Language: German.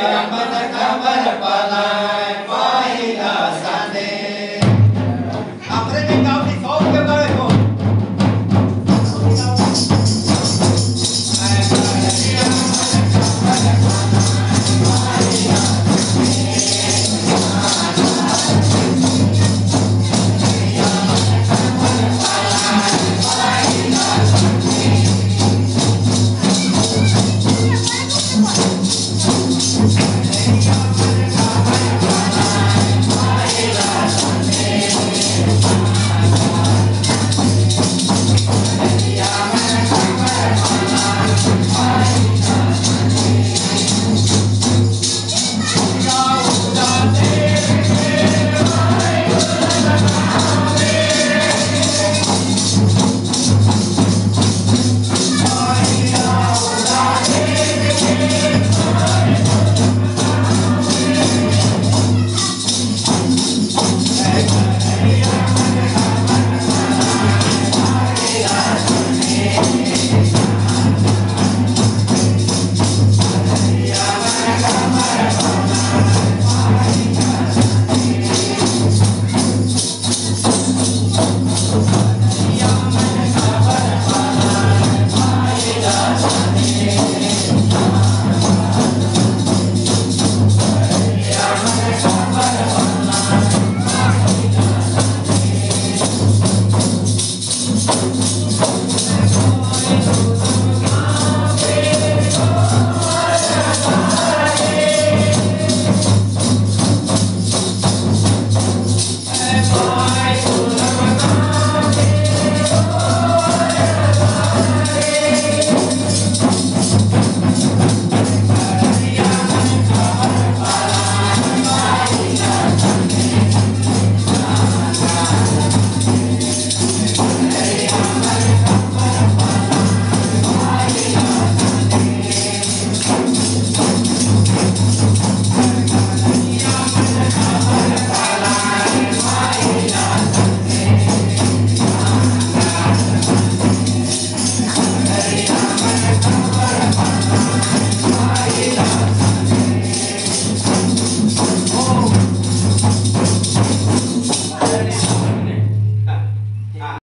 Jaya Mana